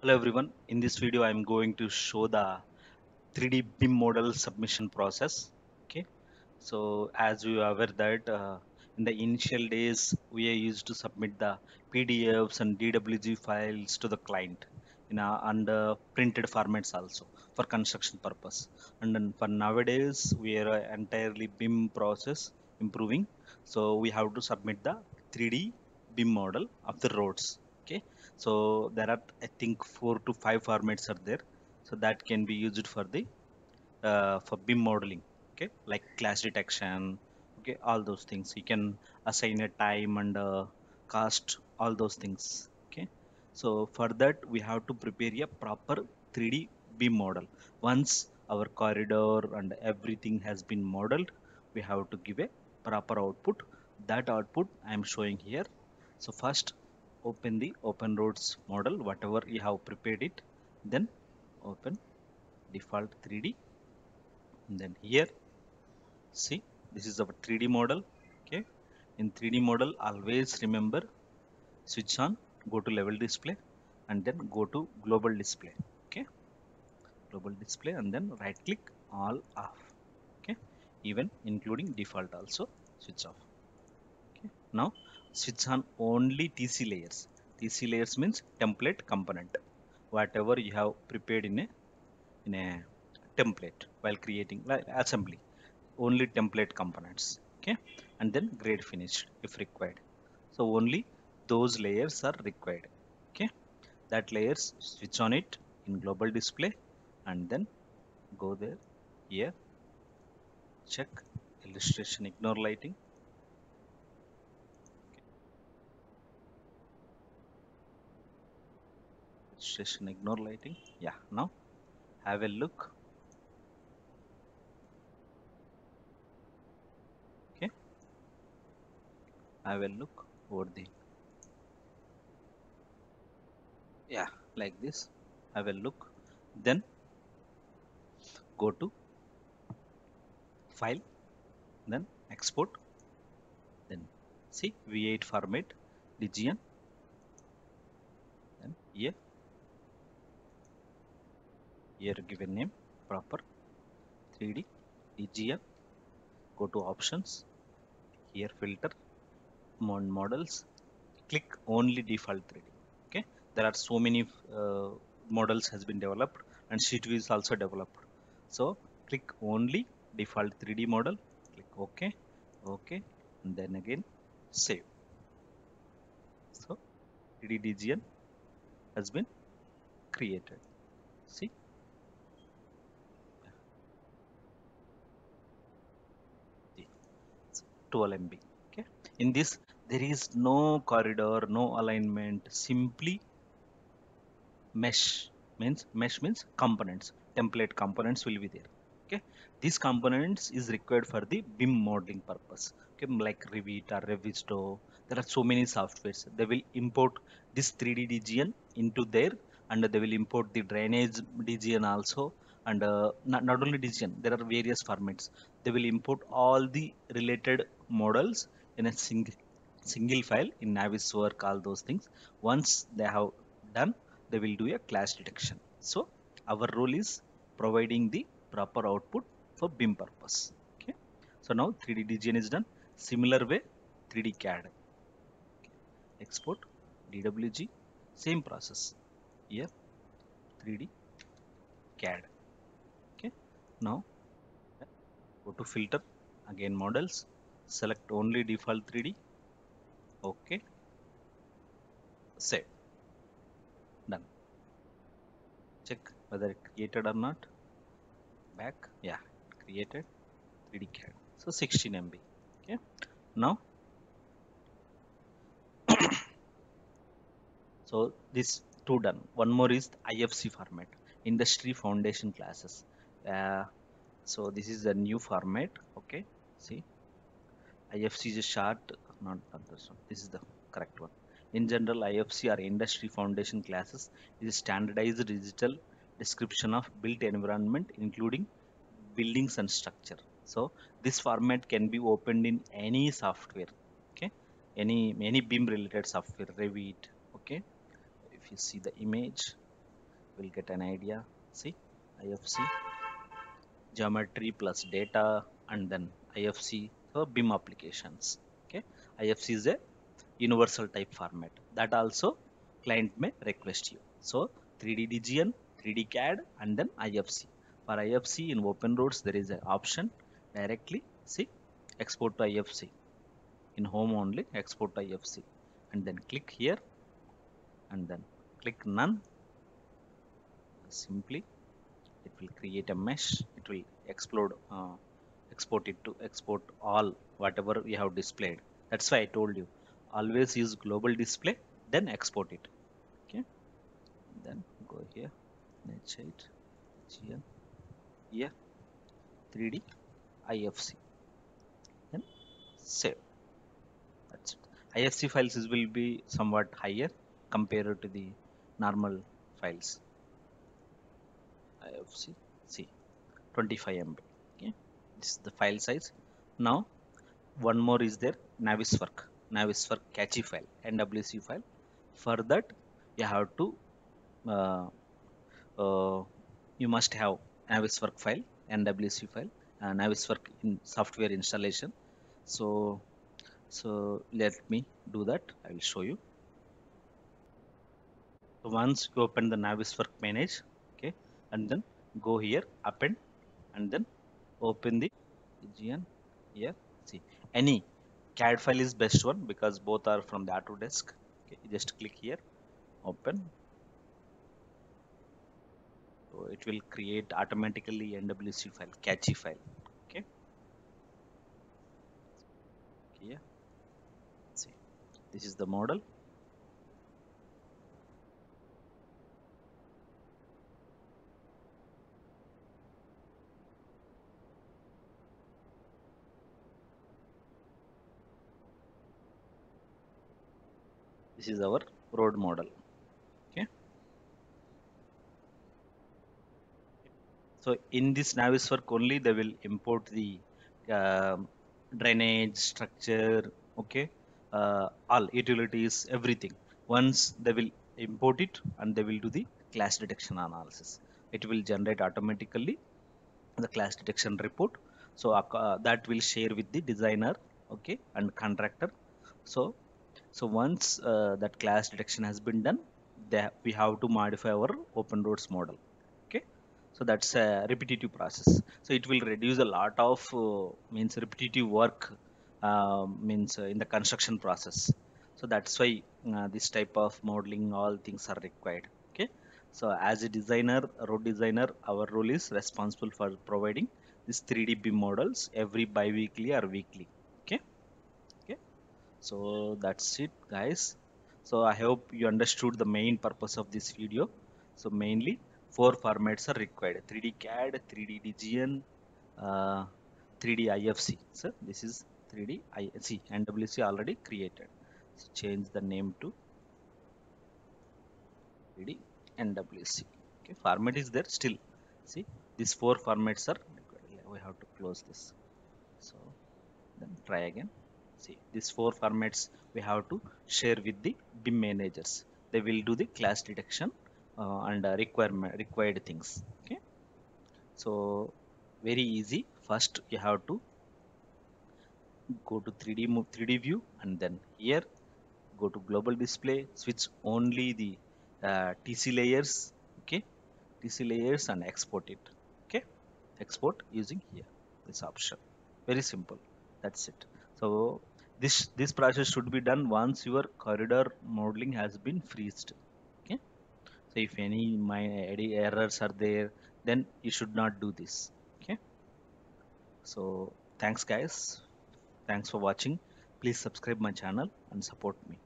Hello everyone. In this video, I'm going to show the 3D BIM model submission process. Okay. So as you are aware that uh, in the initial days, we are used to submit the PDFs and DWG files to the client in a, under printed formats also for construction purpose. And then for nowadays, we are entirely BIM process improving. So we have to submit the 3D BIM model of the roads. Okay? So there are i think four to five formats are there. So that can be used for the uh, for BIM modeling okay? Like clash detection okay? All those things. You can assign a time and uh, cost all those things okay? So for that we have to prepare a proper 3d BIM model. Once our corridor and everything has been modeled we have to give a proper output. That output i am showing here. So first open the open roads model whatever you have prepared it then open default 3d and then here see this is our 3d model okay? In 3d model always remember switch on go to level display and then go to global display okay? Global display and then right click all off okay? Even including default also switch off okay? Now switch on only TC layers. TC layers means template component. Whatever you have prepared in a in a template while creating like assembly. Only template components. Okay, and then grade finished if required. So only those layers are required. Okay, that layers switch on it in global display and then go there here check illustration ignore lighting ignore lighting. Yeah now have a look. Okay. Have a look over the yeah like this. Have a look. Then go to file. Then export. Then see v8 format region then here here given name proper 3d DGN go to options here filter mod models click only default 3d okay? There are so many uh, models has been developed and sheet view is also developed. So click only default 3d model click ok okay and then again save. So 3d DGN has been created. See 12 MB. Okay. In this, there is no corridor, no alignment, simply mesh means mesh means components. Template components will be there. Okay. These components is required for the BIM modeling purpose. Okay, like Revit or Revizto. There are so many softwares. They will import this 3D DGN into there and they will import the drainage DGN also and uh, not, not only DGN, there are various formats. They will import all the related models in a single single file in Naviswork, all those things. Once they have done, they will do a clash detection. So our role is providing the proper output for BIM purpose. Okay. So now 3D DGN is done. Similar way, 3D CAD. Export DWG, same process. Here 3D CAD. Now. Go to filter again models select only default 3d okay. Save. Done. Check whether it created or not. Back. Yeah created. 3d CAD so 16 MB okay. Now so this two done. One more is IFC format. Industry foundation classes. Uh, so this is the new format okay? See? IFC is a short not, not this one this is the correct one. In general IFC or industry foundation classes. Is a standardized digital description of built environment including buildings and structure. So this format can be opened in any software okay? Any any BIM related software Revit okay? If you see the image we'll get an idea. See? Ifc geometry plus data and then ifc for BIM applications okay? Ifc is a universal type format. That also client may request you. So 3d dgn 3d cad and then ifc for ifc in OpenRoads there is an option directly see export to ifc in home only export to ifc and then click here and then click none. Simply it will create a mesh. It will explode uh, export it to export all whatever we have displayed. That's why i told you always use global display then export it. Okay? Then go here. Netsite GN here 3d ifc then save. That's it. Ifc files will be somewhat higher compared to the normal files ifc see 25 MB okay? This is the file size. Now one more is there naviswork. Naviswork catchy file nwc file. For that you have to uh, uh, you must have naviswork file nwc file uh, naviswork in software installation. So so let me do that. I will show you. So once you open the naviswork manage and then go here append and then open the GN here. See any CAD file is best one because both are from the Autodesk. Okay just click here open. So it will create automatically NWC file catchy file. Okay. Here. See this is the model this is our road model. Okay. So in this naviswork only they will import the uh, drainage structure okay uh, all utilities everything. Once they will import it and they will do the clash detection analysis. It will generate automatically the clash detection report. So uh, that will share with the designer okay and contractor. So so once uh, that clash detection has been done we have to modify our open roads model okay? So that's a repetitive process. So it will reduce a lot of uh, means repetitive work uh, means in the construction process. So that's why this type of modeling all things are required okay? So as a designer road designer our role is responsible for providing these 3d BIM models every bi-weekly or weekly so that's it guys. So i hope you understood the main purpose of this video. So mainly four formats are required. 3d cad 3d dgn uh, 3d ifc so this is 3d IC nwc already created. So change the name to 3d nwc okay format is there still. See these four formats are we have to close this. So then try again see these four formats we have to share with the BIM managers. They will do the clash detection uh, and uh, requirement required things okay? So very easy. First you have to go to 3d 3d view and then here go to global display switch only the uh, tc layers okay? Tc layers and export it okay? Export using here this option. Very simple. That's it. So this this process should be done once your corridor modeling has been freezed okay? So if any my any errors are there then you should not do this okay? So thanks guys. Thanks for watching. Please subscribe my channel and support me